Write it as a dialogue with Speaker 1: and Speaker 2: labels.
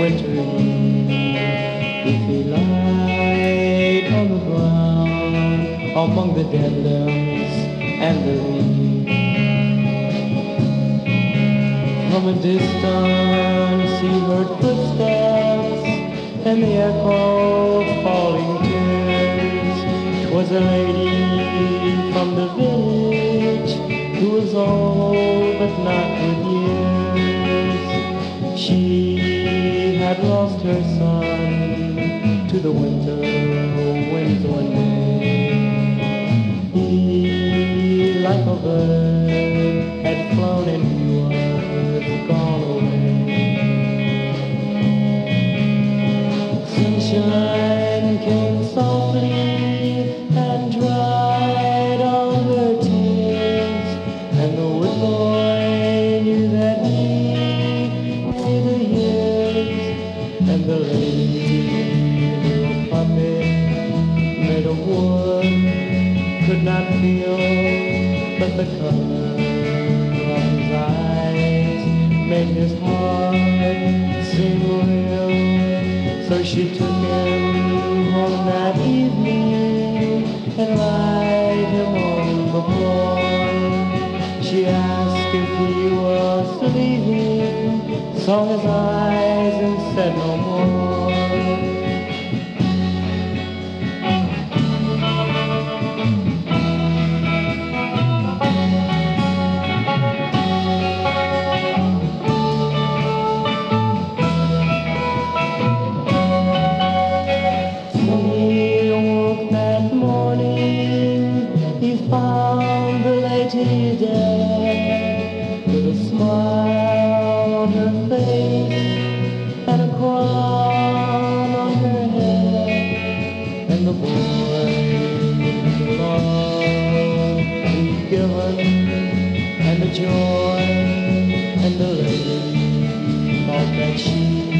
Speaker 1: wintering. We he light on the ground among the dead limbs and the leaves. From a distance he heard footsteps and the echo of falling tears. Twas a lady from the village who was old but not with years. She had lost her son to the winter winds one day. He, like a bird, had flown and he was gone away. Sunshine. could not feel but the color of his eyes made his heart seem real. So she took him home that evening and lied him on the floor. She asked if he was leaving, saw his eyes and said no more. found the lady dead with a smile on her face and a crown on her head and the boy and the joy and the lady thought that she